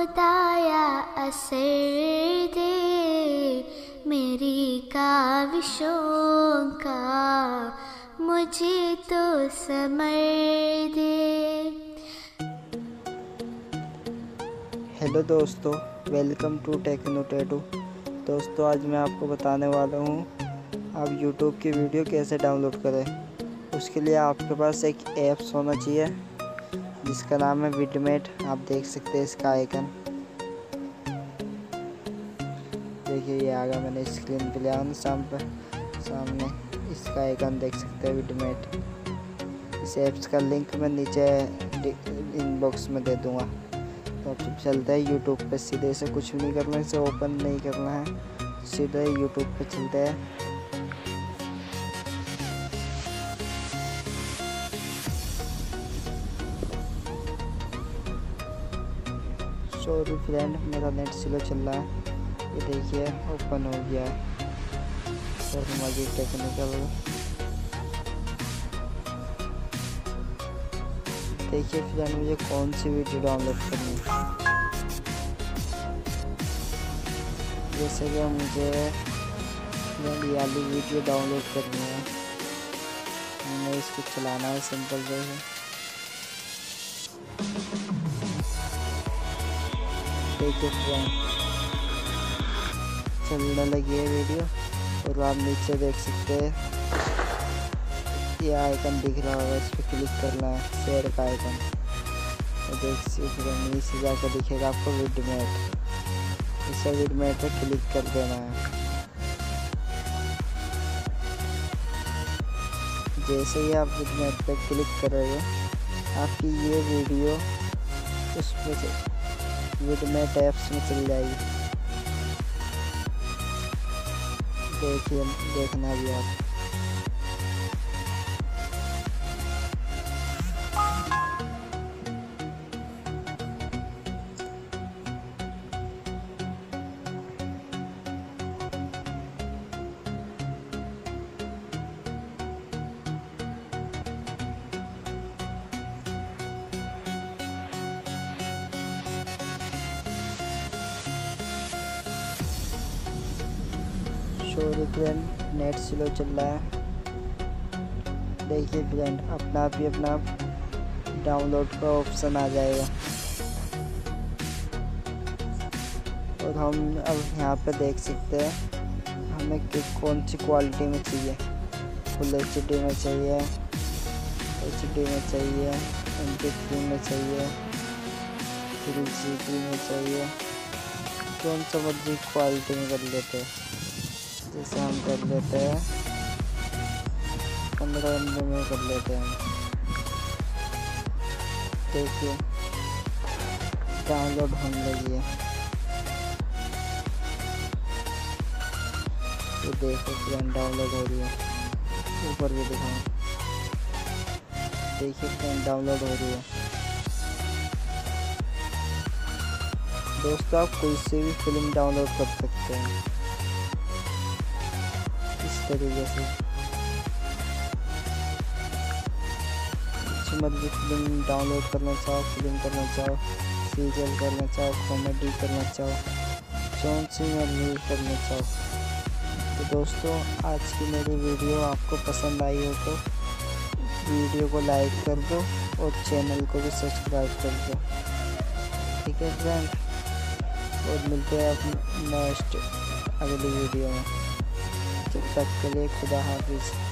खुदाया असर दे मेरी काविशों का। मुझे तो समर दे। हेलो दोस्तों, वेलकम टू टेक्नो टैटू। दोस्तों, आज मैं आपको बताने वाला हूँ, आप यूट्यूब की वीडियो कैसे डाउनलोड करें। उसके लिए आपके पास एक ऐप्स होना चाहिए। जिसका नाम है विडमेट आप देख सकते हैं इसका आइकन देखिए, ये आ गया मैंने स्क्रीन पे लिया। शाम पर सामने इसका आइकन देख सकते हैं विडमेट इस ऐप्स का लिंक मैं नीचे इनबॉक्स में दे दूँगा। तो अब चलता है यूट्यूब पे। सीधे से कुछ नहीं करना इसे ओपन नहीं करना है। सीधे यूट्यूब पे चलते हैं। सॉरी फ्रेंड, मेरा नेट स्लो चल रहा है। ये देखिए, ओपन हो गया है। मजी टेक्निकल देखिए फ्रेंड, मुझे कौन सी वीडियो डाउनलोड करनी है? जैसे कि मुझे वाली वीडियो डाउनलोड करनी है। मैं इसको चलाना है सिंपल से देखिए फ्रेंड चलने लगी है वीडियो और आप नीचे देख सकते हैं। ये आइकन दिख रहा होगा, इस पर क्लिक करना है शेयर का आइकन देख सकते नीचे जाकर दिखेगा आपको विडमेट इसे विडमेट पर क्लिक कर देना है। जैसे ही आप विडमेट पर क्लिक करोगे, आपकी ये वीडियो उसमें से विडमेट टैप्स में चल जाएगी। देखिए देखना भी आप। सॉरी फ्रेंड नेट स्लो चल रहा है। देखिए फ्रेंड अपना भी अपना डाउनलोड का ऑप्शन आ जाएगा। और हम अब यहाँ पे देख सकते हैं, हमें कि कौन सी क्वालिटी में चाहिए। फुल एचडी में चाहिए एचडी में चाहिए एम में चाहिए थ्री जी में चाहिए। कौन सा मर्ज़ी क्वालिटी में कर लेते हैं। जैसे हम कर लेते हैं। पंद्रह एम में कर लेते हैं। देखिए, डाउनलोड होने लगी है। तो देखो फ्रेंड डाउनलोड हो रही है। ऊपर भी दिखाऊँ। देखिए फ्रेंड डाउनलोड हो रही है। दोस्तों, आप कोई से भी फ़िल्म डाउनलोड कर सकते हैं। मर्ज़ी फ़िल्म डाउनलोड करना चाहो फ़िल्म करना चाहो सीरियल करना चाहो कॉमेडी करना चाहो कौन सी मर्ज़ी करना चाहो। तो दोस्तों, आज की मेरी वीडियो आपको पसंद आई हो तो वीडियो को लाइक कर दो और चैनल को भी सब्सक्राइब कर दो। ठीक है फ्रेंड और मिलते हैं अपने नेक्स्ट अगली वीडियो में। तब तक के लिए खुदा हाफिज़